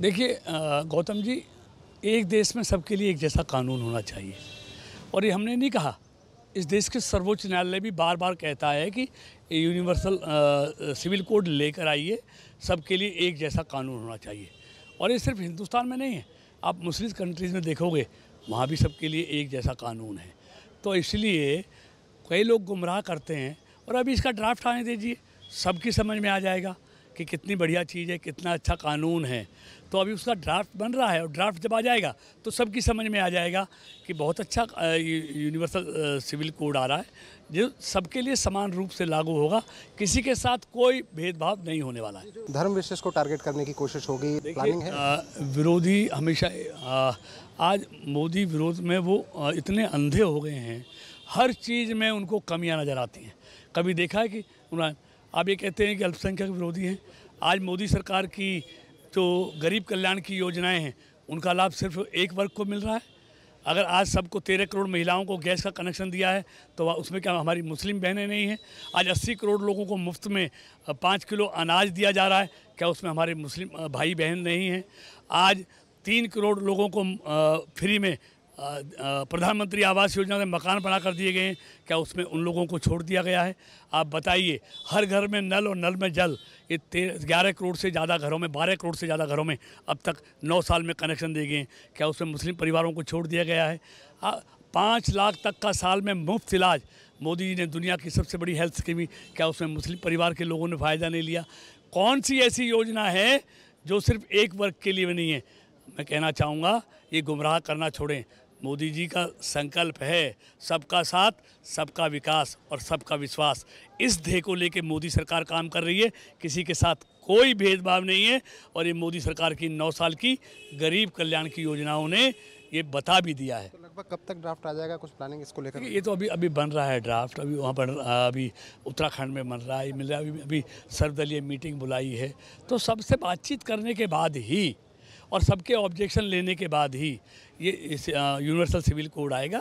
देखिए गौतम जी, एक देश में सबके लिए एक जैसा कानून होना चाहिए। और ये हमने नहीं कहा, इस देश के सर्वोच्च न्यायालय भी बार बार कहता है कि यूनिवर्सल सिविल कोड लेकर आइए, सबके लिए एक जैसा कानून होना चाहिए। और ये सिर्फ़ हिंदुस्तान में नहीं है, आप मुस्लिम कंट्रीज़ में देखोगे, वहाँ भी सबके लिए एक जैसा कानून है। तो इसलिए कई लोग गुमराह करते हैं, और अभी इसका ड्राफ्ट आने दीजिए, सबकी समझ में आ जाएगा। कि कितनी बढ़िया चीज़ है कितना अच्छा कानून है। तो अभी उसका ड्राफ्ट बन रहा है और ड्राफ्ट जब आ जाएगा तो सबकी समझ में आ जाएगा कि बहुत अच्छा यूनिवर्सल सिविल कोड आ रहा है जो सबके लिए समान रूप से लागू होगा। किसी के साथ कोई भेदभाव नहीं होने वाला है। धर्म विशेष को टारगेट करने की कोशिश होगी प्लानिंग है? अ, विरोधी हमेशा अ, आज मोदी विरोध में वो अ, इतने अंधे हो गए हैं हर चीज़ में उनको कमियाँ नज़र आती हैं। कभी देखा है कि उन्होंने आप ये कहते हैं कि अल्पसंख्यक विरोधी हैं। आज मोदी सरकार की जो गरीब कल्याण की योजनाएँ हैं, उनका लाभ सिर्फ़ एक वर्ग को मिल रहा है। अगर आज सबको तेरह करोड़ महिलाओं को गैस का कनेक्शन दिया है तो उसमें क्या हमारी मुस्लिम बहनें नहीं हैं? आज अस्सी करोड़ लोगों को मुफ़्त में पाँच किलो अनाज दिया जा रहा है। क्या उसमें हमारे मुस्लिम भाई बहन नहीं हैं? आज तीन करोड़ लोगों को फ्री में प्रधानमंत्री आवास योजना में मकान बना कर दिए गए हैं। क्या उसमें उन लोगों को छोड़ दिया गया है? आप बताइए, हर घर में नल और नल में जल, ये तेरह ग्यारह करोड़ से ज़्यादा घरों में, बारह करोड़ से ज़्यादा घरों में अब तक नौ साल में कनेक्शन दिए गए हैं। क्या उसमें मुस्लिम परिवारों को छोड़ दिया गया है? पाँच लाख तक का साल में मुफ़्त इलाज, मोदी जी ने दुनिया की सबसे बड़ी हेल्थ स्कीम क्या उसमें मुस्लिम परिवार के लोगों ने फ़ायदा नहीं लिया? कौन सी ऐसी योजना है जो सिर्फ़ एक वर्ग के लिए नहीं है? मैं कहना चाहूँगा, ये गुमराह करना छोड़ें। मोदी जी का संकल्प है सबका साथ सबका विकास और सबका विश्वास। इस ध्येय को लेकर मोदी सरकार काम कर रही है किसी के साथ कोई भेदभाव नहीं है और ये मोदी सरकार की नौ साल की गरीब कल्याण की योजनाओं ने ये बता भी दिया है। तो लगभग कब तक ड्राफ्ट आ जाएगा? कुछ प्लानिंग इसको लेकर? ये तो अभी अभी बन रहा है ड्राफ्ट अभी वहाँ पर अभी उत्तराखंड में बन रहा है मिल रहा है अभी अभी सर्वदलीय मीटिंग बुलाई है। तो सबसे बातचीत करने के बाद ही और सबके ऑब्जेक्शन लेने के बाद ही ये इस यूनिवर्सल सिविल कोड आएगा।